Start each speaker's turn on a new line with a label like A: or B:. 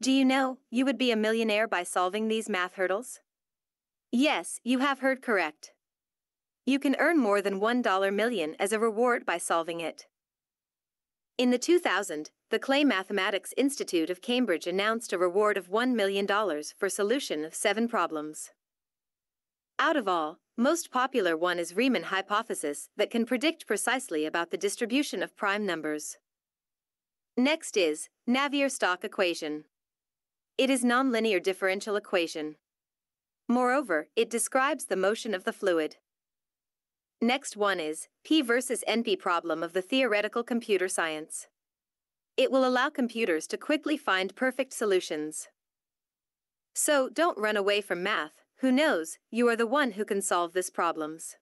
A: Do you know you would be a millionaire by solving these math hurdles? Yes, you have heard correct. You can earn more than 1 million as a reward by solving it. In the 2000, the Clay Mathematics Institute of Cambridge announced a reward of $1 million for solution of seven problems. Out of all, most popular one is Riemann hypothesis that can predict precisely about the distribution of prime numbers. Next is Navier-Stokes equation. It is nonlinear differential equation. Moreover, it describes the motion of the fluid. Next one is P versus NP problem of the theoretical computer science. It will allow computers to quickly find perfect solutions. So don't run away from math. Who knows, you are the one who can solve this problems.